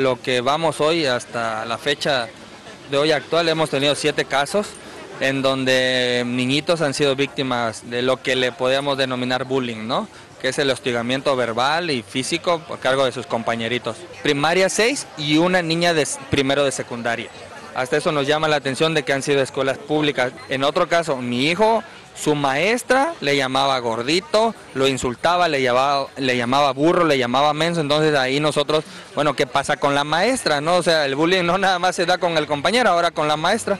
Lo que vamos hoy hasta la fecha de hoy actual hemos tenido siete casos en donde niñitos han sido víctimas de lo que le podemos denominar bullying, ¿no? que es el hostigamiento verbal y físico por cargo de sus compañeritos. Primaria 6 y una niña de primero de secundaria. Hasta eso nos llama la atención de que han sido escuelas públicas. En otro caso, mi hijo, su maestra le llamaba gordito, lo insultaba, le llamaba, le llamaba burro, le llamaba menso. Entonces ahí nosotros, bueno, ¿qué pasa con la maestra? No, o sea, el bullying no nada más se da con el compañero, ahora con la maestra.